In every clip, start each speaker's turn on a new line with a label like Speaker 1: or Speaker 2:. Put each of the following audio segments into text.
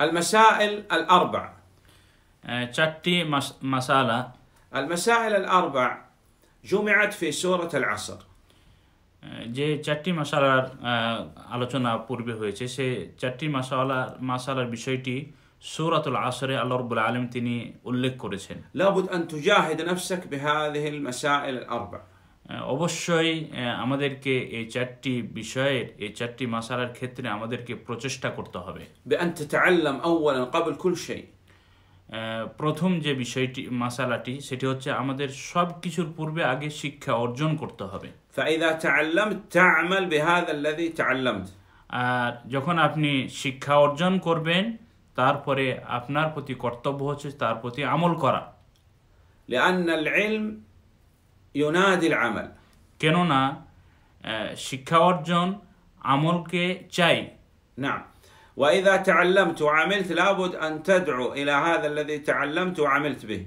Speaker 1: المسائل الأربع
Speaker 2: আহ, চারটি মাস- মাসালা
Speaker 1: المسائل الأربع جمعت في سورة العصر
Speaker 2: আহ, যে চারটি মাসালার আহ, আলোচনা পূর্বে হয়েছে সে চারটি মাসালার মাসালার বিষয়টি সৌরাতুল আসরে আল্লাহ রবুল আলম তিনি উল্লেখ করেছেন
Speaker 1: لابد أن تجاهد نفسك بهذه المسائل الأربع
Speaker 2: আহ, অবশ্যই আহ, আমাদেরকে এই চারটি বিষয়ের এই চারটি মাসালার ক্ষেত্রে আমাদেরকে প্রচেষ্টা করতে হবে
Speaker 1: بأن تتعلم أولا قبل كل شيء
Speaker 2: আহ, প্রথম যে বিষয়টি মাসালাটি সেটি হচ্ছে আমাদের সব কিছুর পূর্বে আগে শিক্ষা অর্জন করতে হবে
Speaker 1: فإذا تعلمت تعمل بهذا الذي تعلمت
Speaker 2: আর যখন আপনি শিক্ষা অর্জন করবেন তারপরে আপনার প্রতি কর্তব্য হচ্ছে তার প্রতি আমল করা
Speaker 1: لأن العلم ينادي العمل
Speaker 2: কেননা আহ, শিক্ষা অর্জন আমলকে চাই
Speaker 1: نعم وإذا تعلمت وعملت لابد أن تدعو إلى هذا الذي تعلمت وعملت به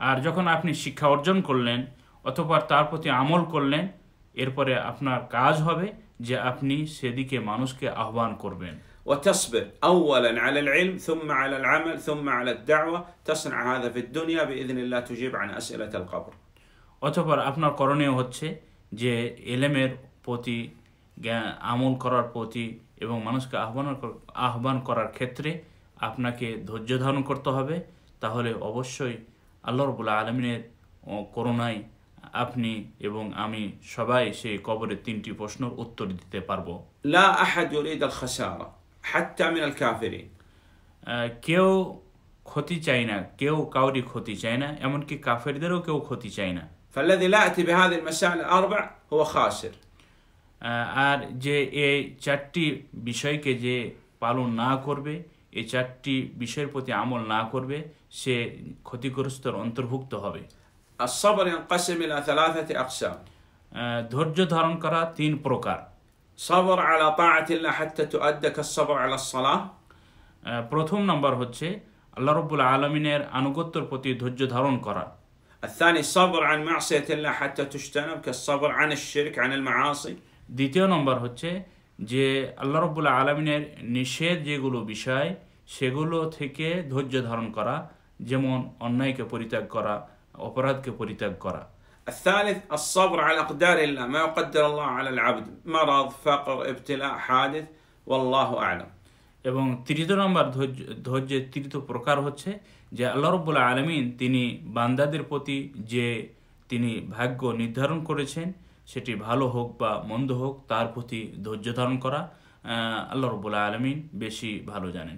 Speaker 2: আর যখন আপনি শিক্ষা অর্জন করলেন অথবা তার প্রতি আমল করলেন এরপরে আপনার কাজ হবে যে আপনি সেদিকে মানুষকে আহ্বান করবেন
Speaker 1: وتصبر أولا على العلم ثم على العمل ثم على الدعوة تصنع هذا في الدنيا بإذن الله تجيب عن أسئلة القبر
Speaker 2: অথবা আপনার করণীয় হচ্ছে যে এলেমের প্রতি আমল করার প্রতি এবং মানুষকে আহ্বান আহ্বান করার ক্ষেত্রে আপনাকে ধৈর্য ধারণ করতে হবে। তাহলে অবশ্যই আল্লাহ রবুল্লা আলমিনের করুণায় আপনি এবং আমি সবাই সেই কবরের তিনটি প্রশ্নের উত্তর দিতে পারব। কেউ ক্ষতি চায় না কেউ কাউরি ক্ষতি চায় না এমনকি কাফেরদেরও কেউ ক্ষতি চায় না।
Speaker 1: فالذي لا يأتي بهذه المسائل الأربع هو خاسر
Speaker 2: আহ, আর যে এই চারটি বিষয়কে যে পালন না করবে এই চারটি বিষয়ের প্রতি আমল না করবে সে ক্ষতিগ্রস্তর অন্তর্ভুক্ত হবে
Speaker 1: الصبر ينقسم إلى ثلاثة أقسام
Speaker 2: আহ, ধৈর্য ধারণ করা তিন প্রকার
Speaker 1: صبر على طاعة الله حتى تؤدى كالصبر على الصلاة
Speaker 2: আহ, প্রথম নম্বর হচ্ছে আল্লাহ রব্বুল আলমিনের আনুগত্যর প্রতি ধৈর্য ধারণ করা
Speaker 1: الثاني الصبر عن معصية الله حتى تجتنب كالصبر عن الشرك عن المعاصي
Speaker 2: দ্বিতীয় নম্বর হচ্ছে যে আল্লাহ রব্বুল আলমিনের নিষেধ যেগুলো বিষয় সেগুলো থেকে ধৈর্য ধারণ করা যেমন অন্যায়কে পরিত্যাগ করা অপরাধকে পরিত্যাগ করা
Speaker 1: الثالث الصبر على أقدار الله ما يقدر الله على العبد مرض فقر ابتلاء حادث والله أعلم
Speaker 2: এবং তৃতীয় নম্বর ধৈর্য, ধৈর্যের তৃতীয় প্রকার হচ্ছে যে আল্লাহ রব্বুল আলমিন তিনি বান্দাদের প্রতি যে তিনি ভাগ্য নির্ধারণ করেছেন, সেটি ভালো হোক বা মন্দ হোক, তার প্রতি ধৈর্য ধারণ করা আল্লাহ রব্বুল আলমিন বেশি ভালো জানেন।